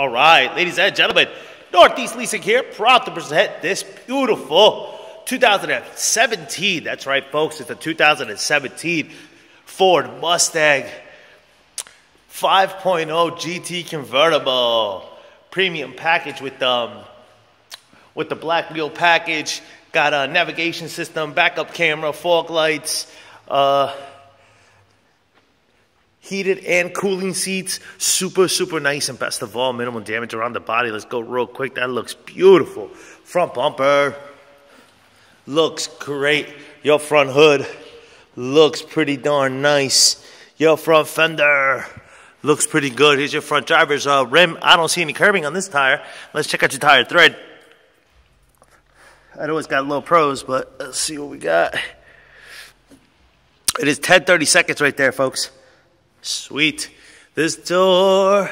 All right, ladies and gentlemen, Northeast Leasing here, proud to present this beautiful 2017. That's right, folks, it's a 2017 Ford Mustang 5.0 GT convertible premium package with um with the black wheel package. Got a navigation system, backup camera, fog lights. Uh, heated and cooling seats. Super, super nice. And best of all, minimal damage around the body. Let's go real quick. That looks beautiful. Front bumper looks great. Your front hood looks pretty darn nice. Your front fender looks pretty good. Here's your front driver's uh, rim. I don't see any curbing on this tire. Let's check out your tire thread. I know it's got low pros, but let's see what we got. It is 10 30 seconds right there, folks. Sweet. This door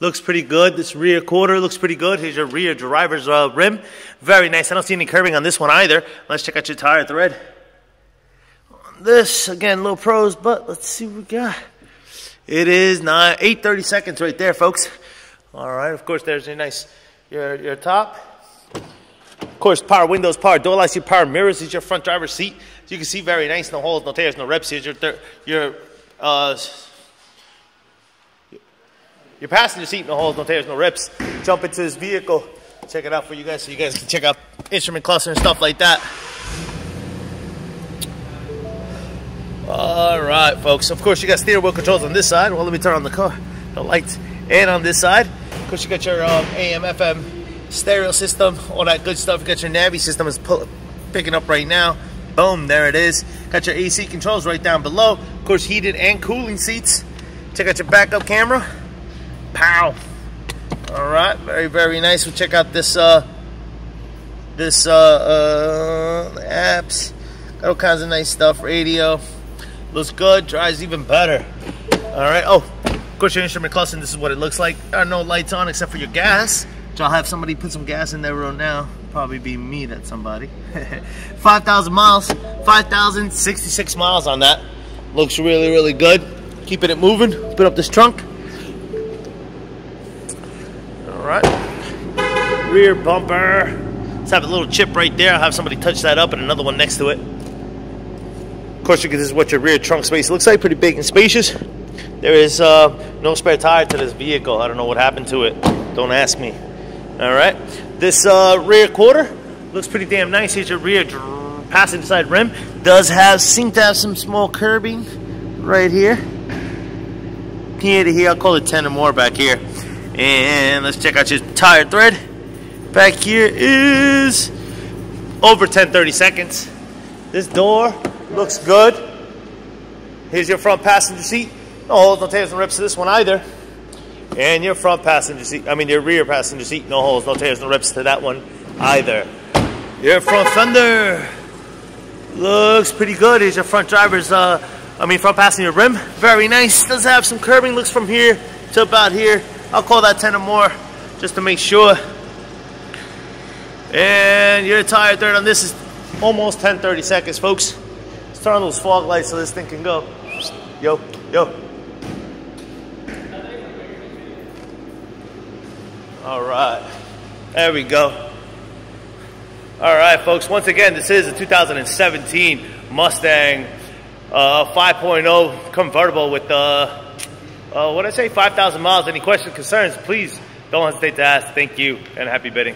looks pretty good. This rear quarter looks pretty good. Here's your rear driver's uh, rim. Very nice. I don't see any curving on this one either. Let's check out your tire thread. On this, again, low pros, but let's see what we got. It is 9, 8 30 seconds right there, folks. All right, of course, there's your nice, your, your top. Of course, power windows, power door lights, your power mirrors. Is your front driver's seat. you can see very nice. No holes, no tears, no rips. Here's your, your uh, your passenger seat, no holes, no tears, no rips. Jump into this vehicle. Check it out for you guys so you guys can check out instrument cluster and stuff like that. All right, folks. Of course, you got steering wheel controls on this side. Well, let me turn on the car, the lights. And on this side, of course, you got your um, AM, FM stereo system, all that good stuff. You got your Navi system is picking up right now. Boom, there it is. Got your AC controls right down below. Course, heated and cooling seats. Check out your backup camera. Pow. All right, very, very nice. We'll check out this, uh, this, uh, uh, apps. Got all kinds of nice stuff. Radio. Looks good. Drives even better. All right. Oh, of course, your instrument cluster, this is what it looks like. There are no lights on except for your gas. So I'll have somebody put some gas in there right now. Probably be me, that somebody. 5,000 miles. 5,066 miles on that. Looks really, really good. Keeping it moving. Put up this trunk. All right. Rear bumper. Let's have a little chip right there. I'll have somebody touch that up and another one next to it. Of course, this is what your rear trunk space looks like. Pretty big and spacious. There is uh, no spare tire to this vehicle. I don't know what happened to it. Don't ask me. All right. This uh, rear quarter looks pretty damn nice. Here's your rear passenger side rim. Does have seem to have some small curbing right here. Here to here. I'll call it 10 or more back here. And let's check out your tire thread. Back here is over 10 30 seconds. This door looks good. Here's your front passenger seat. No holes, no tears, no rips to this one either. And your front passenger seat, I mean your rear passenger seat, no holes, no tears, no rips to that one either. Your front fender looks pretty good. Here's your front driver's, uh, I mean front passenger rim. Very nice. Does have some curbing. Looks from here to about here. I'll call that 10 or more just to make sure. And your tire third on this is almost 10, 30 seconds, folks. Let's turn on those fog lights so this thing can go. Yo, yo. All right, there we go. All right, folks, once again, this is a 2017 Mustang uh, 5.0 convertible with, uh, uh, what I say, 5,000 miles. Any questions, concerns, please don't hesitate to ask. Thank you, and happy bidding.